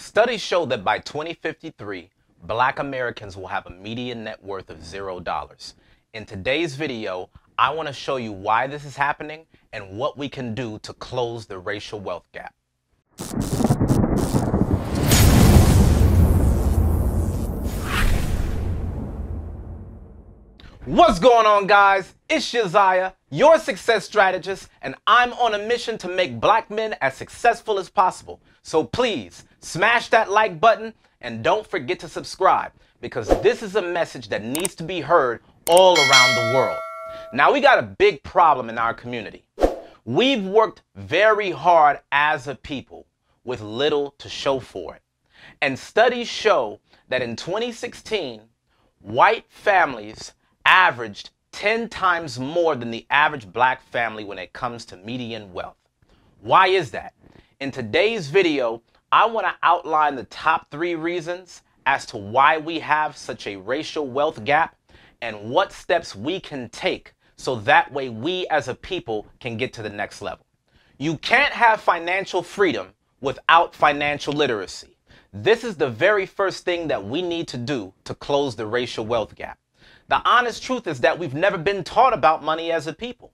Studies show that by 2053, black Americans will have a median net worth of zero dollars. In today's video, I want to show you why this is happening and what we can do to close the racial wealth gap. What's going on, guys? It's Uzziah, your success strategist, and I'm on a mission to make black men as successful as possible. So please smash that like button and don't forget to subscribe because this is a message that needs to be heard all around the world. Now, we got a big problem in our community. We've worked very hard as a people with little to show for it. And studies show that in 2016, white families averaged 10 times more than the average black family when it comes to median wealth. Why is that? In today's video, I want to outline the top three reasons as to why we have such a racial wealth gap and what steps we can take so that way we as a people can get to the next level. You can't have financial freedom without financial literacy. This is the very first thing that we need to do to close the racial wealth gap. The honest truth is that we've never been taught about money as a people.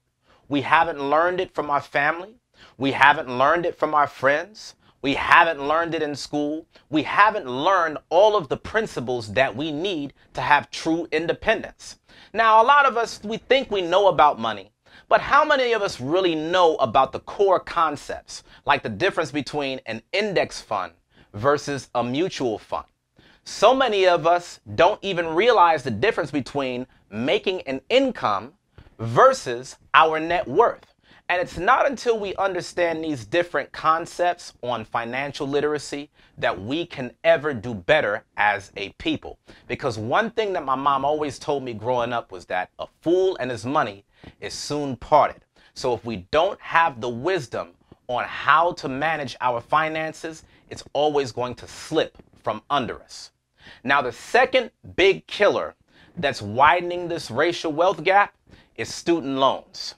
We haven't learned it from our family. We haven't learned it from our friends. We haven't learned it in school. We haven't learned all of the principles that we need to have true independence. Now, a lot of us, we think we know about money, but how many of us really know about the core concepts, like the difference between an index fund versus a mutual fund? So many of us don't even realize the difference between making an income versus our net worth. And it's not until we understand these different concepts on financial literacy that we can ever do better as a people. Because one thing that my mom always told me growing up was that a fool and his money is soon parted. So if we don't have the wisdom on how to manage our finances, it's always going to slip from under us. Now, the second big killer that's widening this racial wealth gap is student loans.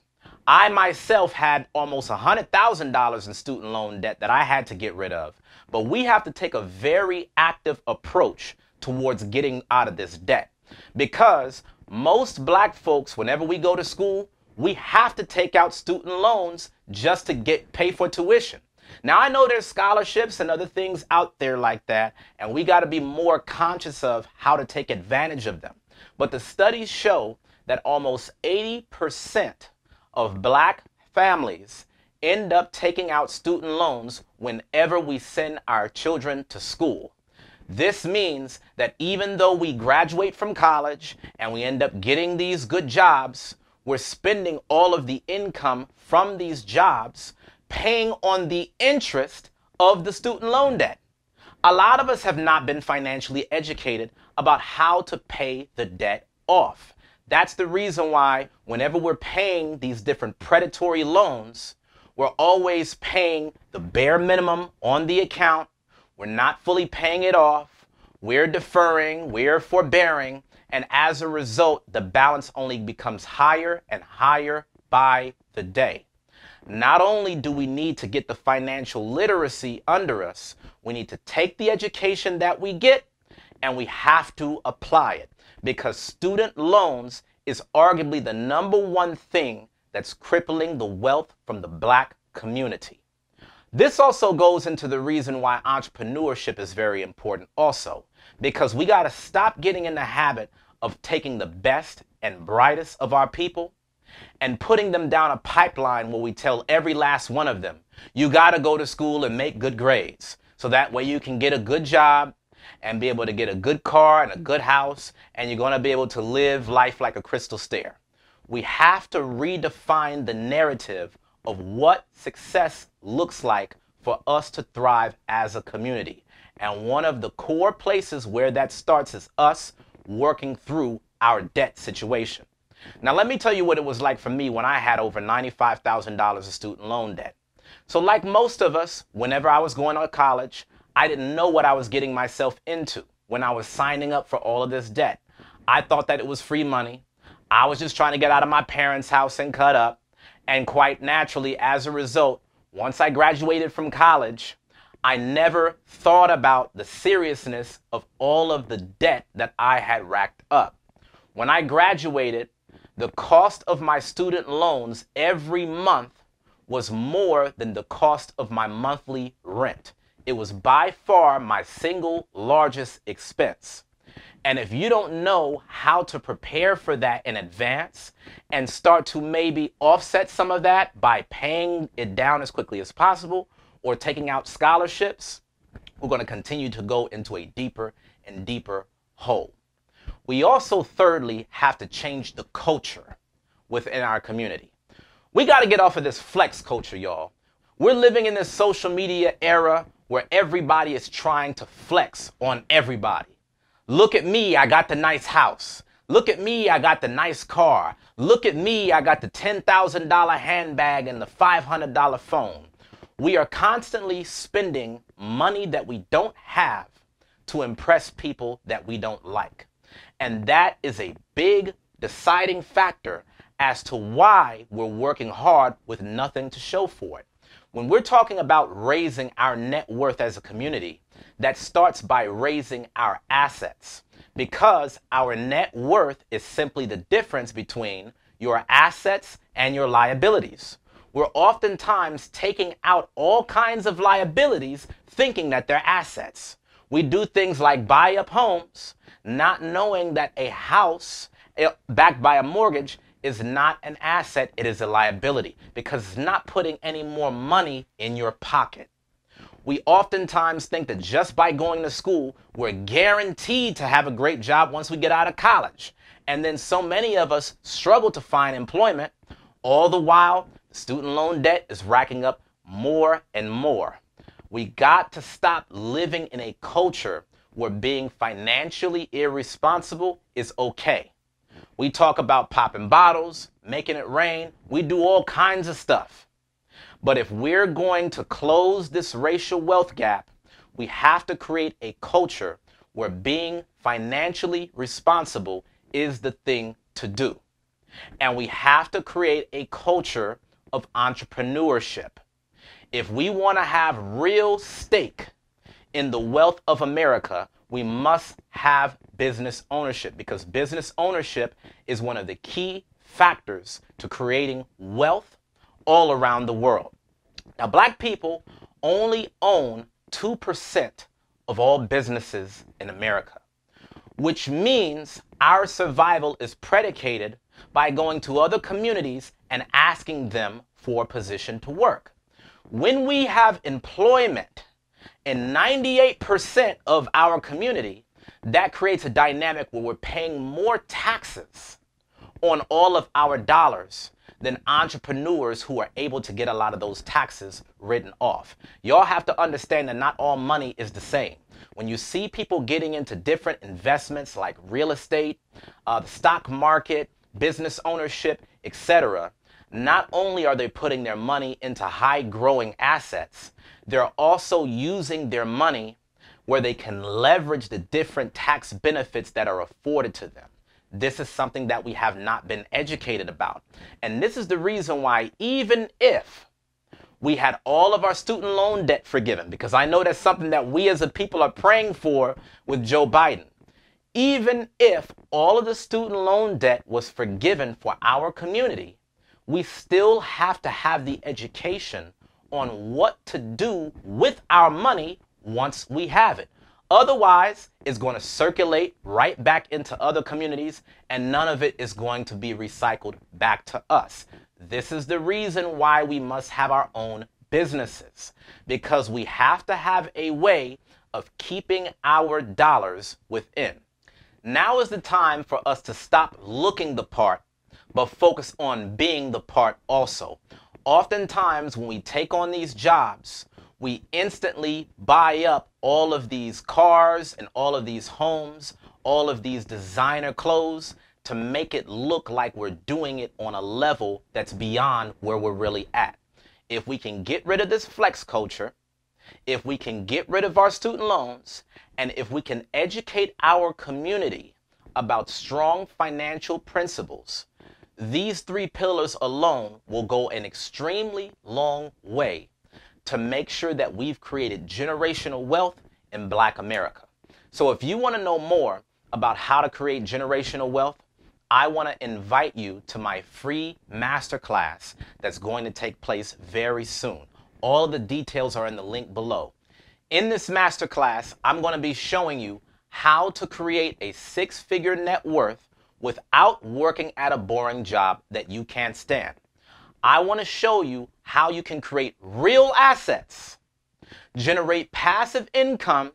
I myself had almost $100,000 in student loan debt that I had to get rid of. But we have to take a very active approach towards getting out of this debt. Because most black folks, whenever we go to school, we have to take out student loans just to get pay for tuition. Now, I know there's scholarships and other things out there like that, and we got to be more conscious of how to take advantage of them. But the studies show that almost 80% of black families end up taking out student loans whenever we send our children to school. This means that even though we graduate from college and we end up getting these good jobs, we're spending all of the income from these jobs paying on the interest of the student loan debt. A lot of us have not been financially educated about how to pay the debt off. That's the reason why whenever we're paying these different predatory loans, we're always paying the bare minimum on the account. We're not fully paying it off. We're deferring, we're forbearing, and as a result, the balance only becomes higher and higher by the day. Not only do we need to get the financial literacy under us, we need to take the education that we get and we have to apply it because student loans is arguably the number one thing that's crippling the wealth from the black community. This also goes into the reason why entrepreneurship is very important also because we got to stop getting in the habit of taking the best and brightest of our people and putting them down a pipeline where we tell every last one of them, you got to go to school and make good grades. So that way you can get a good job and be able to get a good car and a good house, and you're going to be able to live life like a crystal stair. We have to redefine the narrative of what success looks like for us to thrive as a community. And one of the core places where that starts is us working through our debt situation. Now, let me tell you what it was like for me when I had over $95,000 of student loan debt. So, like most of us, whenever I was going to college, I didn't know what I was getting myself into when I was signing up for all of this debt. I thought that it was free money. I was just trying to get out of my parents' house and cut up. And quite naturally, as a result, once I graduated from college, I never thought about the seriousness of all of the debt that I had racked up. When I graduated, the cost of my student loans every month was more than the cost of my monthly rent. It was by far my single largest expense. And if you don't know how to prepare for that in advance and start to maybe offset some of that by paying it down as quickly as possible or taking out scholarships, we're going to continue to go into a deeper and deeper hole. We also, thirdly, have to change the culture within our community. We got to get off of this flex culture, y'all. We're living in this social media era where everybody is trying to flex on everybody. Look at me, I got the nice house. Look at me, I got the nice car. Look at me, I got the $10,000 handbag and the $500 phone. We are constantly spending money that we don't have to impress people that we don't like. And that is a big deciding factor as to why we're working hard with nothing to show for it. When we're talking about raising our net worth as a community, that starts by raising our assets because our net worth is simply the difference between your assets and your liabilities. We're oftentimes taking out all kinds of liabilities thinking that they're assets. We do things like buy up homes, not knowing that a house eh, backed by a mortgage is not an asset, it is a liability because it's not putting any more money in your pocket. We oftentimes think that just by going to school, we're guaranteed to have a great job once we get out of college. And then so many of us struggle to find employment. All the while, student loan debt is racking up more and more. We got to stop living in a culture where being financially irresponsible is okay. We talk about popping bottles, making it rain. We do all kinds of stuff. But if we're going to close this racial wealth gap, we have to create a culture where being financially responsible is the thing to do. And we have to create a culture of entrepreneurship. If we want to have real stake in the wealth of America, we must have business ownership because business ownership is one of the key factors to creating wealth all around the world. Now, black people only own 2% of all businesses in America, which means our survival is predicated by going to other communities and asking them for a position to work. When we have employment in 98% of our community, that creates a dynamic where we're paying more taxes on all of our dollars than entrepreneurs who are able to get a lot of those taxes written off. Y'all have to understand that not all money is the same. When you see people getting into different investments like real estate, uh, the stock market, business ownership, etc., not only are they putting their money into high growing assets, they're also using their money where they can leverage the different tax benefits that are afforded to them. This is something that we have not been educated about. And this is the reason why, even if we had all of our student loan debt forgiven, because I know that's something that we as a people are praying for with Joe Biden. Even if all of the student loan debt was forgiven for our community, we still have to have the education on what to do with our money once we have it. Otherwise, it's going to circulate right back into other communities and none of it is going to be recycled back to us. This is the reason why we must have our own businesses because we have to have a way of keeping our dollars within. Now is the time for us to stop looking the part but focus on being the part also. Oftentimes, when we take on these jobs, we instantly buy up all of these cars and all of these homes, all of these designer clothes to make it look like we're doing it on a level that's beyond where we're really at. If we can get rid of this flex culture, if we can get rid of our student loans, and if we can educate our community about strong financial principles, these three pillars alone will go an extremely long way to make sure that we've created generational wealth in black America. So if you want to know more about how to create generational wealth, I want to invite you to my free masterclass that's going to take place very soon. All the details are in the link below. In this masterclass, I'm going to be showing you how to create a six figure net worth without working at a boring job that you can't stand. I want to show you how you can create real assets, generate passive income,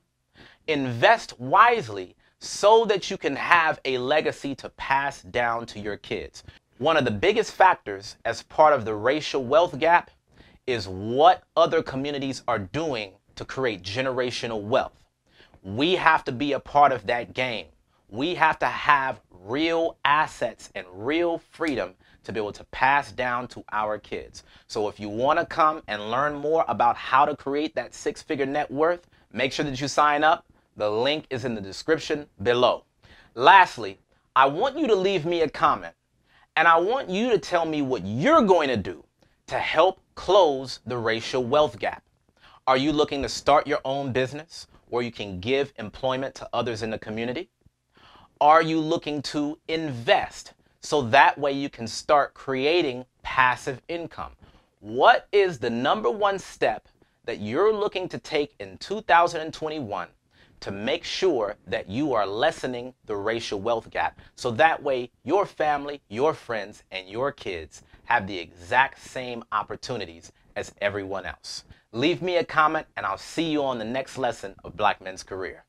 invest wisely, so that you can have a legacy to pass down to your kids. One of the biggest factors as part of the racial wealth gap is what other communities are doing to create generational wealth. We have to be a part of that game. We have to have real assets and real freedom to be able to pass down to our kids. So if you want to come and learn more about how to create that six figure net worth, make sure that you sign up. The link is in the description below. Lastly, I want you to leave me a comment and I want you to tell me what you're going to do to help close the racial wealth gap. Are you looking to start your own business where you can give employment to others in the community? Are you looking to invest so that way you can start creating passive income? What is the number one step that you're looking to take in 2021 to make sure that you are lessening the racial wealth gap. So that way, your family, your friends, and your kids have the exact same opportunities as everyone else. Leave me a comment, and I'll see you on the next lesson of Black Men's Career.